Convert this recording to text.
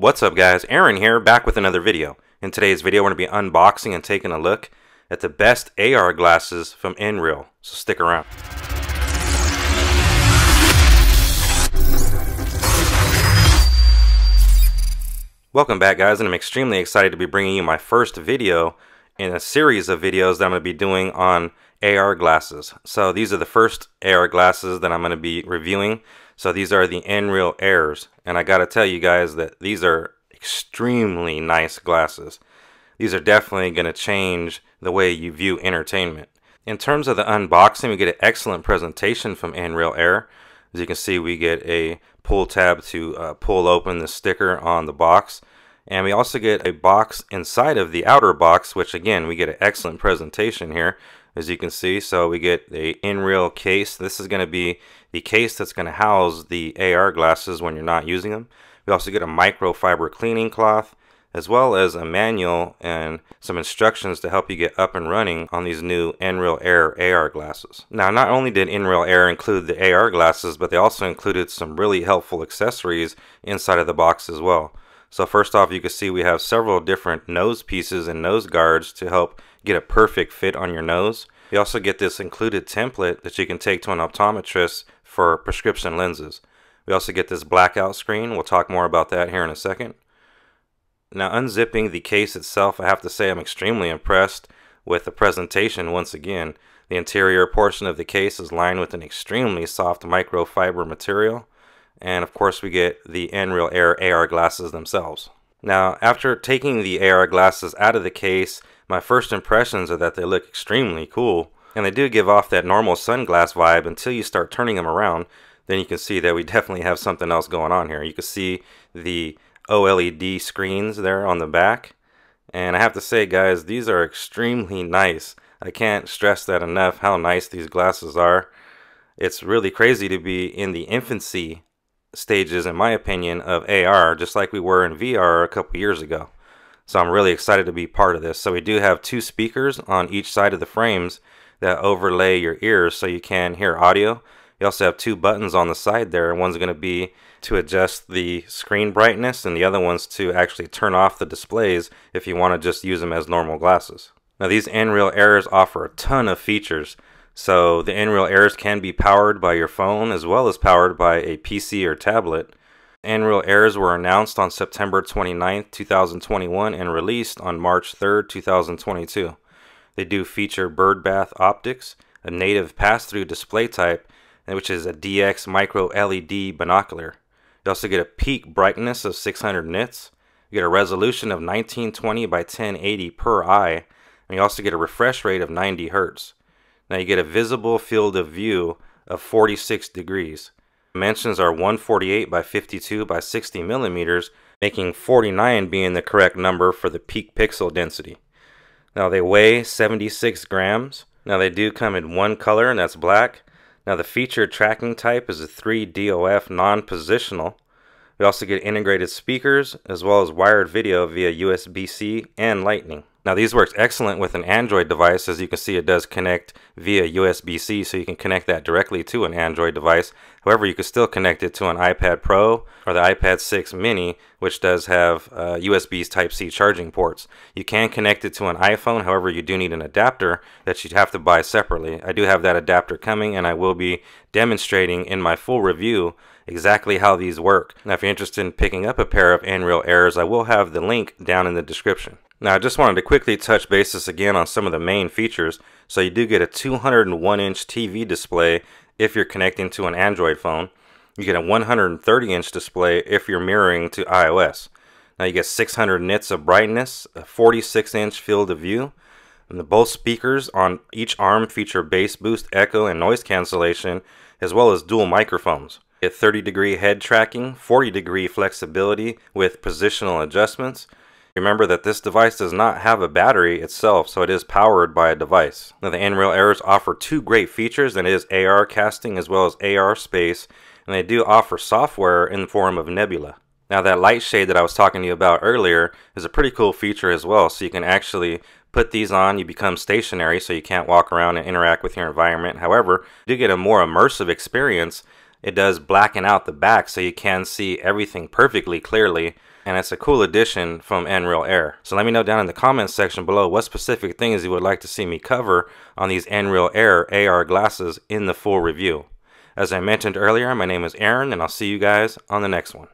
What's up guys, Aaron here, back with another video. In today's video we're going to be unboxing and taking a look at the best AR glasses from Nreal, so stick around. Welcome back guys, and I'm extremely excited to be bringing you my first video in a series of videos that I'm going to be doing on AR glasses. So these are the first AR glasses that I'm going to be reviewing. So these are the Nreal Airs. And I got to tell you guys that these are extremely nice glasses. These are definitely going to change the way you view entertainment. In terms of the unboxing, we get an excellent presentation from Nreal Air. As you can see, we get a pull tab to uh, pull open the sticker on the box. And we also get a box inside of the outer box, which again, we get an excellent presentation here as you can see. So we get a Nreal case. This is going to be the case that's going to house the AR glasses when you're not using them. We also get a microfiber cleaning cloth as well as a manual and some instructions to help you get up and running on these new Nreal Air AR glasses. Now, not only did Nreal Air include the AR glasses, but they also included some really helpful accessories inside of the box as well. So first off, you can see we have several different nose pieces and nose guards to help get a perfect fit on your nose. You also get this included template that you can take to an optometrist for prescription lenses. We also get this blackout screen. We'll talk more about that here in a second. Now unzipping the case itself, I have to say I'm extremely impressed with the presentation once again. The interior portion of the case is lined with an extremely soft microfiber material. And of course we get the Nreal Air AR glasses themselves. Now after taking the AR glasses out of the case, my first impressions are that they look extremely cool. And they do give off that normal sunglass vibe until you start turning them around. Then you can see that we definitely have something else going on here. You can see the OLED screens there on the back. And I have to say, guys, these are extremely nice. I can't stress that enough how nice these glasses are. It's really crazy to be in the infancy stages, in my opinion, of AR, just like we were in VR a couple years ago. So I'm really excited to be part of this. So we do have two speakers on each side of the frames that overlay your ears so you can hear audio. You also have two buttons on the side there. One's going to be to adjust the screen brightness and the other one's to actually turn off the displays if you want to just use them as normal glasses. Now these Nreal Airs offer a ton of features. So the Nreal Airs can be powered by your phone as well as powered by a PC or tablet. Nreal Airs were announced on September 29, 2021 and released on March 3, 2022. They do feature bird bath optics, a native pass-through display type, which is a DX micro LED binocular. You also get a peak brightness of 600 nits. You get a resolution of 1920 by 1080 per eye, and you also get a refresh rate of 90 hertz. Now you get a visible field of view of 46 degrees. Dimensions are 148 by 52 by 60 millimeters, making 49 being the correct number for the peak pixel density. Now they weigh 76 grams. Now they do come in one color and that's black. Now the featured tracking type is a 3DOF non-positional. We also get integrated speakers as well as wired video via USB-C and Lightning. Now these works excellent with an Android device. As you can see, it does connect via USB-C, so you can connect that directly to an Android device. However, you can still connect it to an iPad Pro or the iPad 6 mini, which does have uh, USB Type-C charging ports. You can connect it to an iPhone, however, you do need an adapter that you'd have to buy separately. I do have that adapter coming, and I will be demonstrating in my full review exactly how these work. Now, if you're interested in picking up a pair of Nreal Airs, I will have the link down in the description. Now I just wanted to quickly touch bases again on some of the main features. So you do get a 201 inch TV display if you're connecting to an Android phone. You get a 130 inch display if you're mirroring to iOS. Now you get 600 nits of brightness, a 46 inch field of view, and the both speakers on each arm feature bass boost, echo, and noise cancellation, as well as dual microphones. You get 30 degree head tracking, 40 degree flexibility with positional adjustments, Remember that this device does not have a battery itself, so it is powered by a device. Now the Nreal Airs offer two great features, and it is AR casting as well as AR space, and they do offer software in the form of Nebula. Now that light shade that I was talking to you about earlier is a pretty cool feature as well, so you can actually put these on, you become stationary so you can't walk around and interact with your environment. However, you get a more immersive experience. It does blacken out the back so you can see everything perfectly clearly and it's a cool addition from Nreal Air. So let me know down in the comments section below what specific things you would like to see me cover on these Nreal Air AR glasses in the full review. As I mentioned earlier, my name is Aaron, and I'll see you guys on the next one.